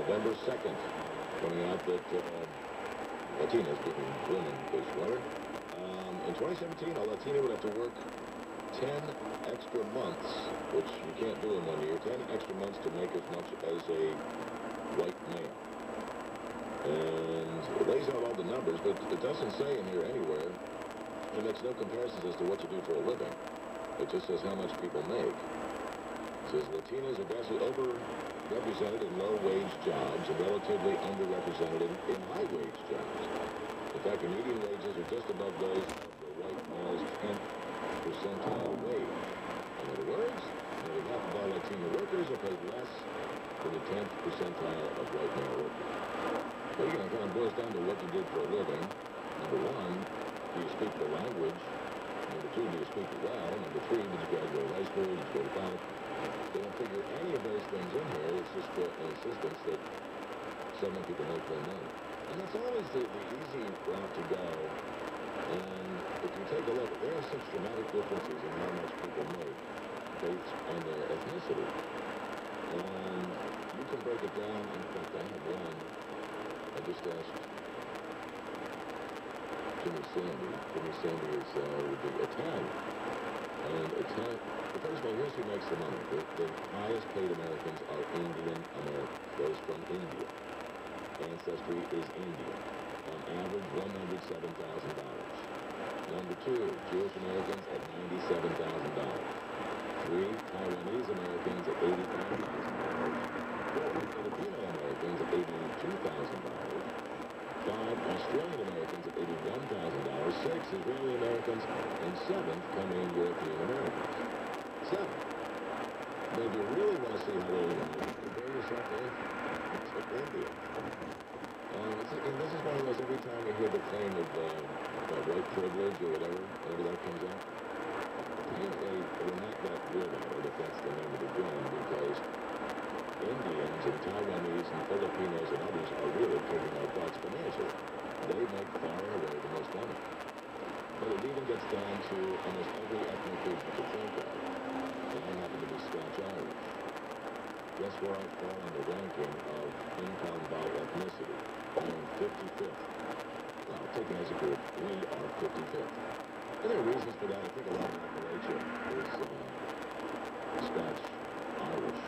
November 2nd, coming out that uh, Latinas, being women this winter. Um, in 2017, a Latina would have to work 10 extra months, which you can't do in one year, 10 extra months to make as much as a white male. And it lays out all the numbers, but it doesn't say in here anywhere. It makes no comparisons as to what you do for a living. It just says how much people make. Latinas are vastly overrepresented in low-wage jobs and relatively underrepresented in, high-wage jobs. In fact, the median wages are just above those of the white male's 10th percentile wage. In other words, nearly half of all Latino workers are paid less than the 10th percentile of white male workers. So, you know, it kind of boils down to what you did for a living. Number one, do you speak the language? Do you speak well? Number three, did you graduate high school? Did you go to college? They don't figure any of those things in here. It's just uh, an that so many people make their money. And that's always the, the easy route to go. And if you take a look, there are such dramatic differences in how much people make based on their ethnicity. And you can break it down. In fact, I have one. I just asked Jimmy Sandy. Jimmy Sandy is uh, would be Italian. And the first one, here's who makes the money. The, the highest paid Americans are Indian Americans, those from India. Ancestry is Indian. On average, $107,000. Number two, Jewish Americans at $97,000. Three, Taiwanese Americans at $85,000. Four, Filipino Americans at $82,000. Five, Australian Americans at $81,000. Six, Israeli Americans. And seventh, come in European Americans. Seven. If you really want to see how they live, compare yourself India. Um, it's and this is one of those, every time you hear the claim of uh, white privilege or whatever, whenever that comes out, apparently we're not that good at it, if that's the name of the game, because Indians and Taiwanese and Filipinos and others are really taking our butts financially. They make far and away the most money. But it even gets down to almost every ethnic group you can think of. And I happen to be Scotch-Irish. Guess where I fall on the ranking of income by ethnicity? I am 55th. Well, taken as a group, we are 55th. And there are reasons for that. I think a lot of Appalachia is uh, Scotch-Irish.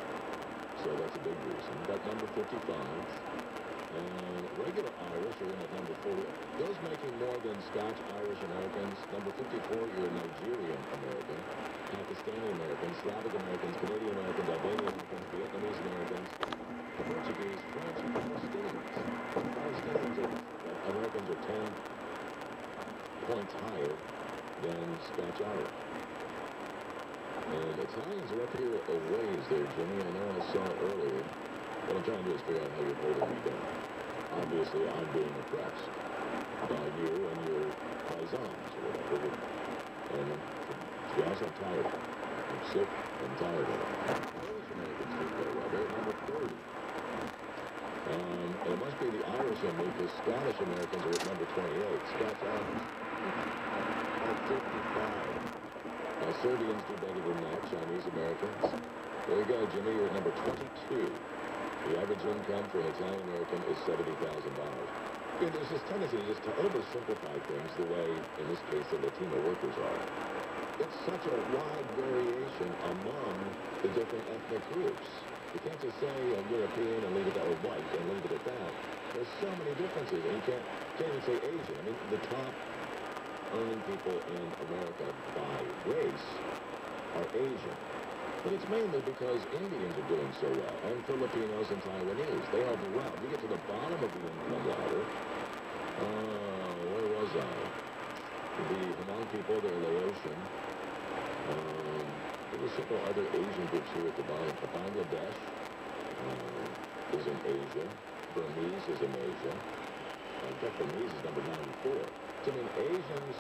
So that's a big reason. But number 55, and regular Irish are in at number 40. Those making more than Scotch Irish Americans. Number 54, you're Nigerian American, Pakistani Americans, Slavic Americans, Canadian Americans, Albanian Americans, Vietnamese Americans, Portuguese, French, Palestinians. Palestinians are, Americans are 10 points higher than Scotch Irish. And Italians are up here a ways there, Jimmy. I know I saw earlier. What I'm trying to do is figure out how you're holding me down. Obviously, I'm being oppressed by you and your paisans or whatever. And to be honest, I'm tired. I'm sick and tired of it. Polish Americans do very well. They're number 30. And it must be the Irish in me because Scottish Americans are at number 28. Scotch Irish at 55. Now, Serbians do better than that, Chinese Americans. There you go, Jimmy, you're at number 22. The average income for an Italian American is $70,000. Yeah, there's this tendency just to oversimplify things the way, in this case, the Latino workers are. It's such a wide variation among the different ethnic groups. You can't just say oh, I'm European and leave it at or white and leave it at that. There's so many differences, and you can't, can't even say Asian. I mean, the top earning people in America by race are Asian. But it's mainly because Indians are doing so well, and Filipinos and Taiwanese. They all do well. We get to the bottom of the income ladder. Uh, where was I? The Hmong people, they're Laotian. Um, there were several other Asian groups here at the bottom. Bangladesh uh, is in Asia. Burmese is in Asia. Fact, Burmese is number 94. So, I mean, Asians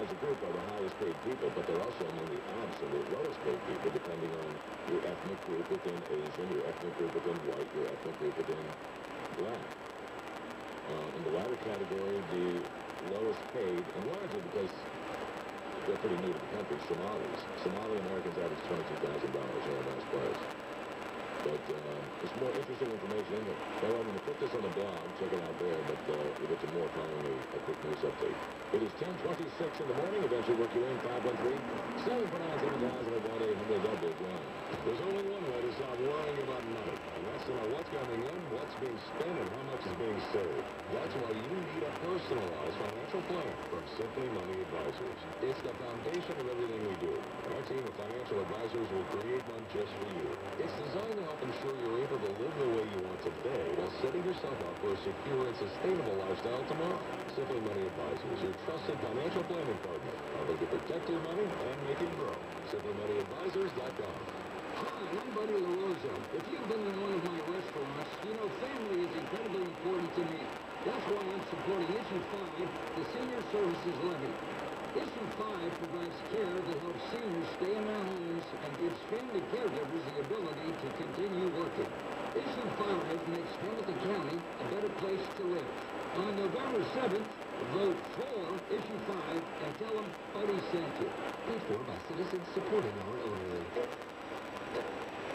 as a group are the highest paid people, but they're also among the absolute lowest paid people, depending on your ethnic group within Asian, your ethnic group within white, your ethnic group within black. Uh, in the latter category, the lowest paid, and largely because they're pretty new to the country, Somalis. Somali Americans average $22,000 in a nice place. But uh, there's more interesting information in there. Now, I'm going to put this on the blog. Check it out there. But uh, we'll get to more following a, quick news update. It is 10:26 in the morning. Eventually, work your in 513 749 7000 double blind. There's only one way to stop worrying about money, and that's to know what's coming in, what's being spent, and how much is being saved. That's why you need a personalized plan from Simply Money Advisors. It's the foundation of everything we do. And our team of financial advisors will create one just for you. It's designed to help ensure you're able to live the way you want today while setting yourself up for a secure and sustainable lifestyle tomorrow. Simply Money Advisors, your trusted financial planning partner, helping to protect your money and make it grow. SimplyMoneyAdvisors.com. Hi, I'm Buddy LaRosa. If you've been in one of my restaurants, you know family is incredibly important to me. That's why I'm supporting Issue 5, the Senior Services Levy. Issue 5 provides care that helps seniors stay in their homes and gives family caregivers the ability to continue working. Issue 5 makes Hamilton County a better place to live. On November 7th, vote for Issue 5 and tell them Buddy sent you. Paid for by citizens supporting our elderly.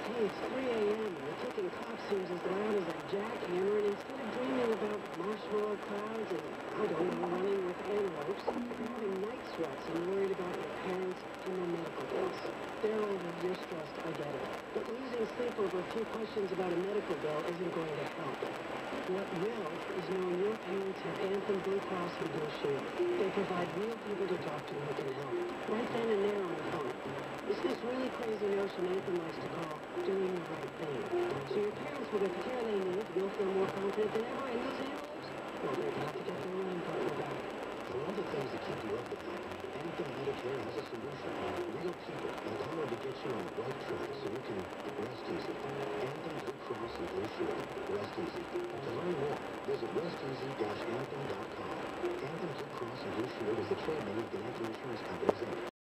Hey, it's 3 a.m. the ticking clock seems as loud as a jackhammer, and instead of dreaming about marshmallow clouds and, I don't know, running with antelopes, you're having night sweats and worried about your parents and their medical bills. Daryl, you're stressed, I get it. But losing sleep over a few questions about a medical bill isn't going to help. What will is knowing your parents have Anthem Blue Cross and Blue Shield. They provide real people to talk to who can help. Right then and there on the phone. It's this really crazy notion Anthem likes to call doing the right thing. So your parents will get need, you'll feel more confident than ever, and those antelopes, well, to have to get their own important back. For all the things that keep you up at night, Anthem Medicare has a solution. Real people empowered to get you on the right track so you can rest easy. Anthem Blue Cross and Blue Shield. Rest easy. To learn more, visit resteasy-anthem.com. Anthem Blue Cross and Blue Shield is a trade name of the Anthem Insurance Companies, Inc.